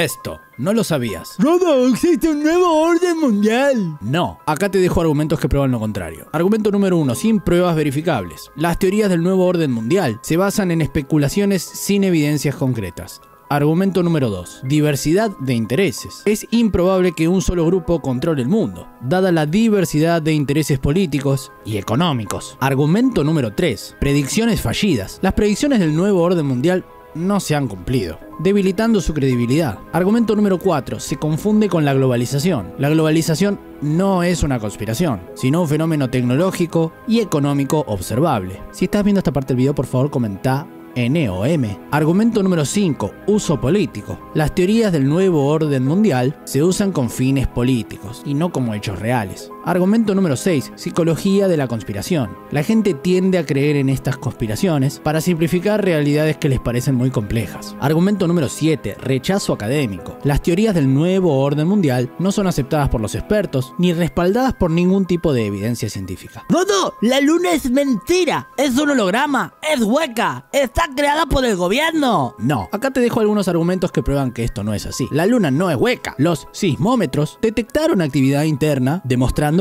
Esto, no lo sabías. Rodo, existe un nuevo orden mundial. No, acá te dejo argumentos que prueban lo contrario. Argumento número uno, sin pruebas verificables. Las teorías del nuevo orden mundial se basan en especulaciones sin evidencias concretas. Argumento número 2. Diversidad de intereses. Es improbable que un solo grupo controle el mundo, dada la diversidad de intereses políticos y económicos. Argumento número 3. Predicciones fallidas. Las predicciones del nuevo orden mundial no se han cumplido, debilitando su credibilidad. Argumento número 4. Se confunde con la globalización. La globalización no es una conspiración, sino un fenómeno tecnológico y económico observable. Si estás viendo esta parte del video, por favor comenta NOM. Argumento número 5. Uso político. Las teorías del nuevo orden mundial se usan con fines políticos y no como hechos reales. Argumento número 6. Psicología de la conspiración. La gente tiende a creer en estas conspiraciones para simplificar realidades que les parecen muy complejas. Argumento número 7. Rechazo académico. Las teorías del nuevo orden mundial no son aceptadas por los expertos ni respaldadas por ningún tipo de evidencia científica. Rodo, la luna es mentira. Es un holograma. Es hueca. Está creada por el gobierno. No, acá te dejo algunos argumentos que prueban que esto no es así. La luna no es hueca. Los sismómetros detectaron actividad interna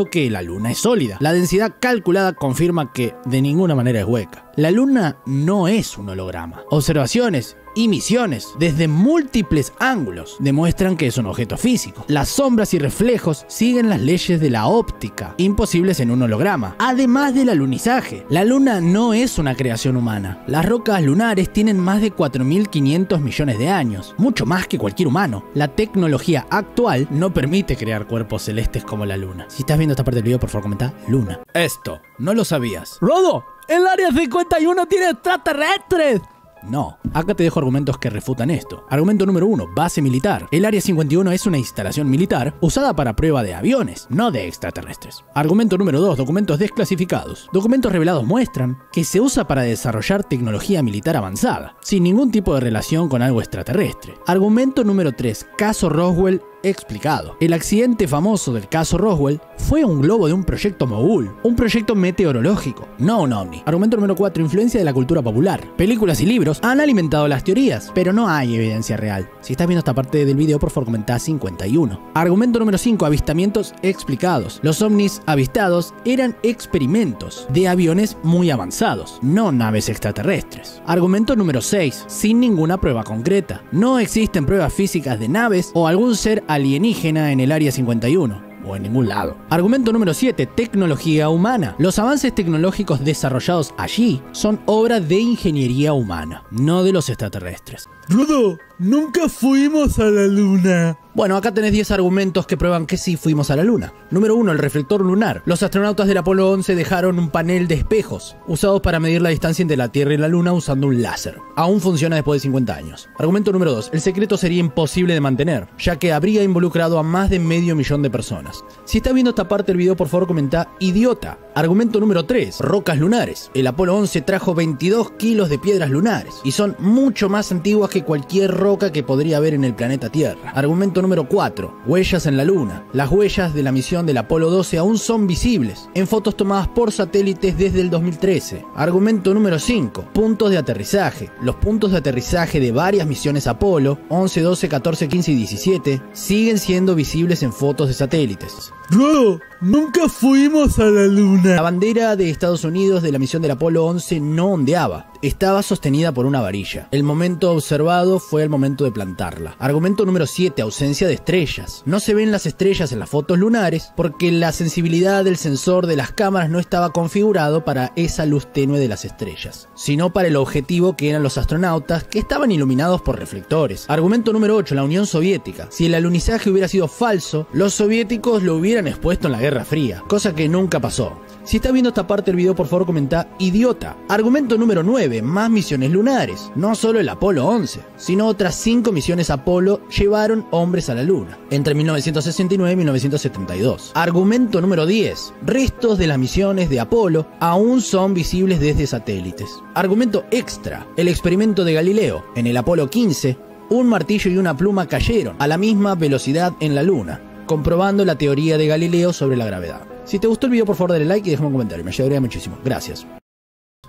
que la luna es sólida. La densidad calculada confirma que de ninguna manera es hueca. La luna no es un holograma. Observaciones y misiones desde múltiples ángulos demuestran que es un objeto físico. Las sombras y reflejos siguen las leyes de la óptica, imposibles en un holograma, además del alunizaje. La luna no es una creación humana. Las rocas lunares tienen más de 4.500 millones de años, mucho más que cualquier humano. La tecnología actual no permite crear cuerpos celestes como la luna. Si estás viendo esta parte del video, por favor comenta luna. Esto, no lo sabías. Rodo, el área 51 tiene extraterrestres. No. Acá te dejo argumentos que refutan esto. Argumento número 1, base militar. El Área 51 es una instalación militar usada para prueba de aviones, no de extraterrestres. Argumento número 2, documentos desclasificados. Documentos revelados muestran que se usa para desarrollar tecnología militar avanzada, sin ningún tipo de relación con algo extraterrestre. Argumento número 3, caso Roswell explicado. El accidente famoso del caso Roswell fue un globo de un proyecto Mogul, un proyecto meteorológico, no un ovni. Argumento número 4, influencia de la cultura popular. Películas y libros han alimentado las teorías, pero no hay evidencia real. Si estás viendo esta parte del video, por favor comenta 51. Argumento número 5, avistamientos explicados. Los ovnis avistados eran experimentos de aviones muy avanzados, no naves extraterrestres. Argumento número 6, sin ninguna prueba concreta. No existen pruebas físicas de naves o algún ser alienígena en el Área 51 o en ningún lado. Argumento número 7, tecnología humana. Los avances tecnológicos desarrollados allí son obra de ingeniería humana, no de los extraterrestres. Rodo, nunca fuimos a la luna. Bueno, acá tenés 10 argumentos que prueban que sí fuimos a la Luna. Número 1, el reflector lunar. Los astronautas del Apolo 11 dejaron un panel de espejos, usados para medir la distancia entre la Tierra y la Luna usando un láser. Aún funciona después de 50 años. Argumento número 2, el secreto sería imposible de mantener, ya que habría involucrado a más de medio millón de personas. Si estás viendo esta parte del video, por favor comenta idiota. Argumento número 3, rocas lunares. El Apolo 11 trajo 22 kilos de piedras lunares, y son mucho más antiguas que cualquier roca que podría haber en el planeta Tierra. Argumento número 4. Huellas en la Luna. Las huellas de la misión del Apolo 12 aún son visibles en fotos tomadas por satélites desde el 2013. Argumento número 5. Puntos de aterrizaje. Los puntos de aterrizaje de varias misiones Apolo 11, 12, 14, 15 y 17 siguen siendo visibles en fotos de satélites. Rodo, nunca fuimos a la La luna. bandera de Estados Unidos de la misión del Apolo 11 no ondeaba, estaba sostenida por una varilla. El momento observado fue el momento de plantarla. Argumento número 7, ausencia de estrellas. No se ven las estrellas en las fotos lunares porque la sensibilidad del sensor de las cámaras no estaba configurado para esa luz tenue de las estrellas, sino para el objetivo que eran los astronautas que estaban iluminados por reflectores. Argumento número 8, la Unión Soviética. Si el alunizaje hubiera sido falso, los soviéticos lo hubieran expuesto en la Guerra Fría, cosa que nunca pasó. Si estás viendo esta parte del video, por favor comenta idiota. Argumento número 9, más misiones lunares. No solo el Apolo 11, sino otras 5 misiones Apolo llevaron hombres a la Luna, entre 1969 y 1972. Argumento número 10, restos de las misiones de Apolo aún son visibles desde satélites. Argumento extra, el experimento de Galileo. En el Apolo 15, un martillo y una pluma cayeron a la misma velocidad en la Luna, comprobando la teoría de Galileo sobre la gravedad. Si te gustó el video, por favor dale like y déjame un comentario, me ayudaría muchísimo. Gracias.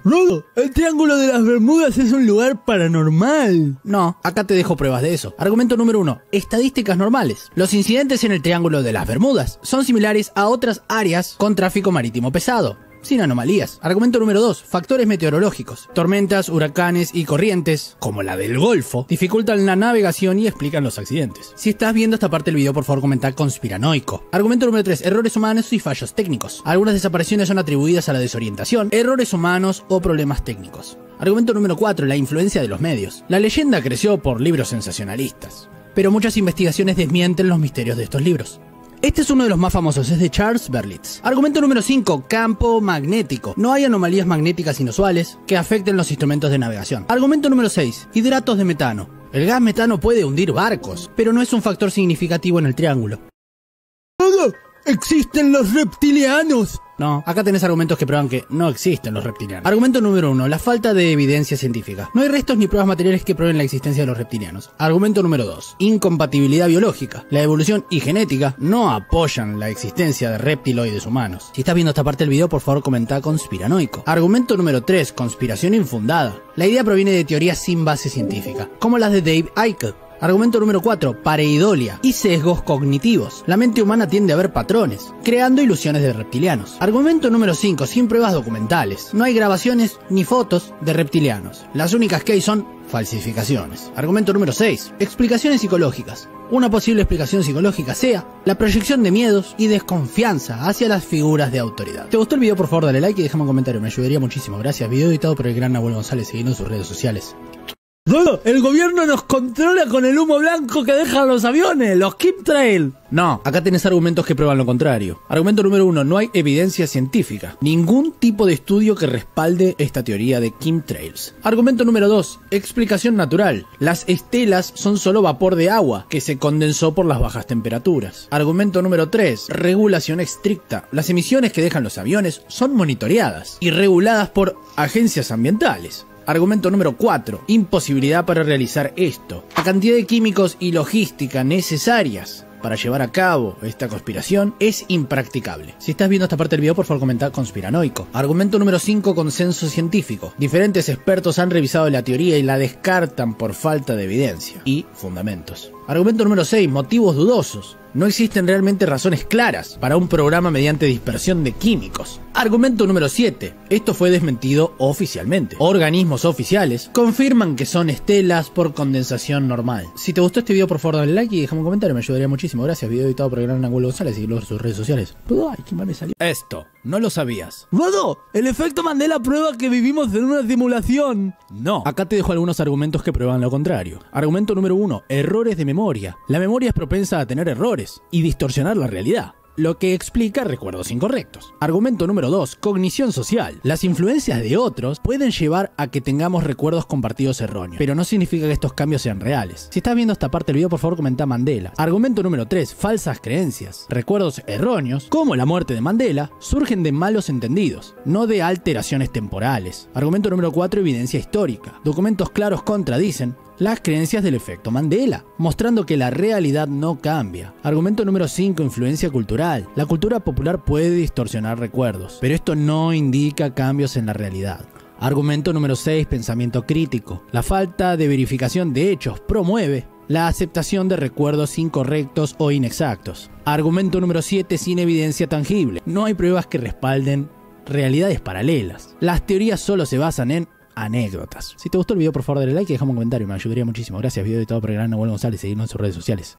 Rodo, el Triángulo de las Bermudas es un lugar paranormal. No, acá te dejo pruebas de eso. Argumento número uno, estadísticas normales. Los incidentes en el Triángulo de las Bermudas son similares a otras áreas con tráfico marítimo pesado sin anomalías. Argumento número 2. Factores meteorológicos. Tormentas, huracanes y corrientes, como la del Golfo, dificultan la navegación y explican los accidentes. Si estás viendo esta parte del video, por favor comenta conspiranoico. Argumento número 3. Errores humanos y fallos técnicos. Algunas desapariciones son atribuidas a la desorientación, errores humanos o problemas técnicos. Argumento número 4. La influencia de los medios. La leyenda creció por libros sensacionalistas. Pero muchas investigaciones desmienten los misterios de estos libros. Este es uno de los más famosos, es de Charles Berlitz. Argumento número 5, campo magnético. No hay anomalías magnéticas inusuales que afecten los instrumentos de navegación. Argumento número 6, hidratos de metano. El gas metano puede hundir barcos, pero no es un factor significativo en el triángulo. ¡Existen los reptilianos! No, acá tenés argumentos que prueban que no existen los reptilianos. Argumento número uno, la falta de evidencia científica. No hay restos ni pruebas materiales que prueben la existencia de los reptilianos. Argumento número dos, incompatibilidad biológica. La evolución y genética no apoyan la existencia de reptiloides humanos. Si estás viendo esta parte del video, por favor comenta conspiranoico. Argumento número 3, conspiración infundada. La idea proviene de teorías sin base científica, como las de Dave Icke. Argumento número 4. Pareidolia y sesgos cognitivos. La mente humana tiende a ver patrones, creando ilusiones de reptilianos. Argumento número 5. Sin pruebas documentales. No hay grabaciones ni fotos de reptilianos. Las únicas que hay son falsificaciones. Argumento número 6. Explicaciones psicológicas. Una posible explicación psicológica sea la proyección de miedos y desconfianza hacia las figuras de autoridad. ¿Te gustó el video? Por favor, dale like y déjame un comentario, me ayudaría muchísimo. Gracias. Video editado por el gran Nahuel González, siguiendo en sus redes sociales el gobierno nos controla con el humo blanco que dejan los aviones, los Trail. No, acá tenés argumentos que prueban lo contrario. Argumento número uno, no hay evidencia científica. Ningún tipo de estudio que respalde esta teoría de Trails. Argumento número dos, explicación natural. Las estelas son solo vapor de agua que se condensó por las bajas temperaturas. Argumento número 3, regulación estricta. Las emisiones que dejan los aviones son monitoreadas y reguladas por agencias ambientales. Argumento número 4. Imposibilidad para realizar esto. La cantidad de químicos y logística necesarias para llevar a cabo esta conspiración es impracticable. Si estás viendo esta parte del video, por favor comenta conspiranoico. Argumento número 5, consenso científico. Diferentes expertos han revisado la teoría y la descartan por falta de evidencia y fundamentos. Argumento número 6, motivos dudosos. No existen realmente razones claras para un programa mediante dispersión de químicos. Argumento número 7. Esto fue desmentido oficialmente. Organismos oficiales confirman que son estelas por condensación normal. Si te gustó este video, por favor dale like y déjame un comentario, me ayudaría muchísimo. Gracias. Video editado por el gran Ángulo González y sus redes sociales. Ay, qué mal me salió. Esto, no lo sabías. Rodo, el efecto Mandela prueba que vivimos en una simulación. No. Acá te dejo algunos argumentos que prueban lo contrario. Argumento número 1. Errores de memoria. La memoria es propensa a tener errores y distorsionar la realidad lo que explica recuerdos incorrectos. Argumento número 2. Cognición social. Las influencias de otros pueden llevar a que tengamos recuerdos compartidos erróneos, pero no significa que estos cambios sean reales. Si estás viendo esta parte del video, por favor comenta Mandela. Argumento número 3. Falsas creencias. Recuerdos erróneos, como la muerte de Mandela, surgen de malos entendidos, no de alteraciones temporales. Argumento número 4. Evidencia histórica. Documentos claros contradicen las creencias del efecto Mandela, mostrando que la realidad no cambia. Argumento número 5, influencia cultural. La cultura popular puede distorsionar recuerdos, pero esto no indica cambios en la realidad. Argumento número 6, pensamiento crítico. La falta de verificación de hechos promueve la aceptación de recuerdos incorrectos o inexactos. Argumento número 7, sin evidencia tangible. No hay pruebas que respalden realidades paralelas. Las teorías solo se basan en anécdotas. Si te gustó el video, por favor, dale like y déjame un comentario, me ayudaría muchísimo. Gracias, video de todo por el gran González, seguirnos en sus redes sociales.